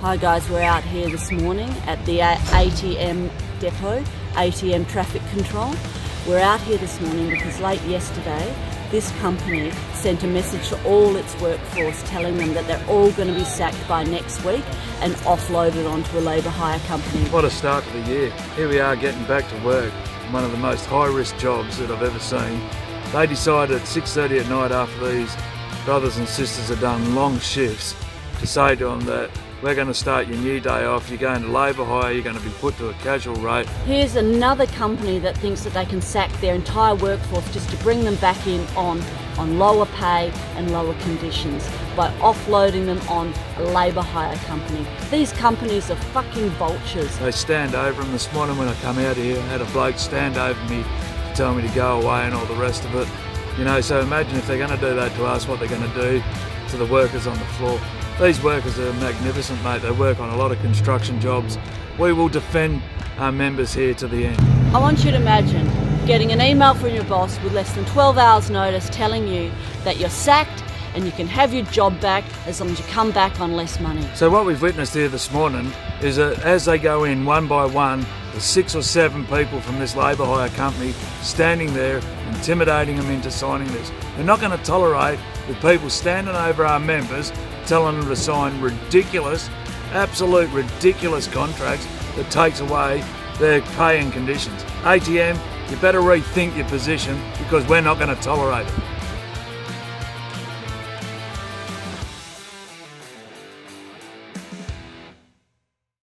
Hi guys, we're out here this morning at the ATM depot, ATM traffic control. We're out here this morning because late yesterday this company sent a message to all its workforce telling them that they're all going to be sacked by next week and offloaded onto a labour hire company. What a start to the year. Here we are getting back to work, one of the most high risk jobs that I've ever seen. They decided at 6.30 at night after these brothers and sisters had done long shifts to say to them that we're going to start your new day off, you're going to labour hire, you're going to be put to a casual rate. Here's another company that thinks that they can sack their entire workforce just to bring them back in on, on lower pay and lower conditions by offloading them on a labour hire company. These companies are fucking vultures. They stand over them. This morning when I come out here, I had a bloke stand over me to tell me to go away and all the rest of it. You know, so imagine if they're going to do that to us, what they're going to do to the workers on the floor. These workers are magnificent, mate. They work on a lot of construction jobs. We will defend our members here to the end. I want you to imagine getting an email from your boss with less than 12 hours notice telling you that you're sacked and you can have your job back as long as you come back on less money. So what we've witnessed here this morning is that as they go in one by one, the six or seven people from this labour hire company standing there intimidating them into signing this. We're not going to tolerate the people standing over our members telling them to sign ridiculous, absolute ridiculous contracts that takes away their pay and conditions. ATM, you better rethink your position because we're not going to tolerate it.